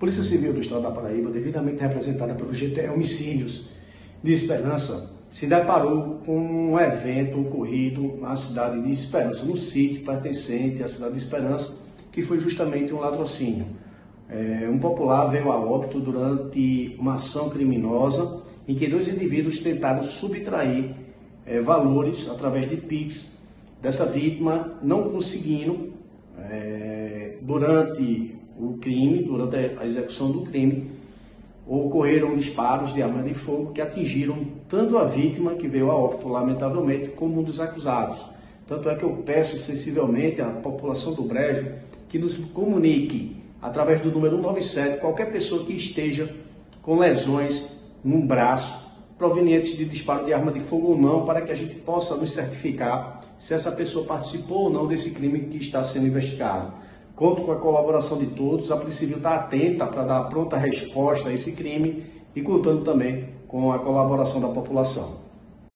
Polícia Civil do Estado da Paraíba, devidamente representada pelo GTE Homicídios de Esperança, se deparou com um evento ocorrido na cidade de Esperança, no sítio pertencente à cidade de Esperança, que foi justamente um latrocínio. É, um popular veio a óbito durante uma ação criminosa em que dois indivíduos tentaram subtrair é, valores através de PIX dessa vítima, não conseguindo, é, durante o crime, durante a execução do crime, ocorreram disparos de arma de fogo que atingiram tanto a vítima, que veio a óbito, lamentavelmente, como um dos acusados. Tanto é que eu peço sensivelmente à população do Brejo que nos comunique, através do número 197, qualquer pessoa que esteja com lesões num braço provenientes de disparo de arma de fogo ou não, para que a gente possa nos certificar se essa pessoa participou ou não desse crime que está sendo investigado. Conto com a colaboração de todos, a Civil está atenta para dar pronta resposta a esse crime e contando também com a colaboração da população.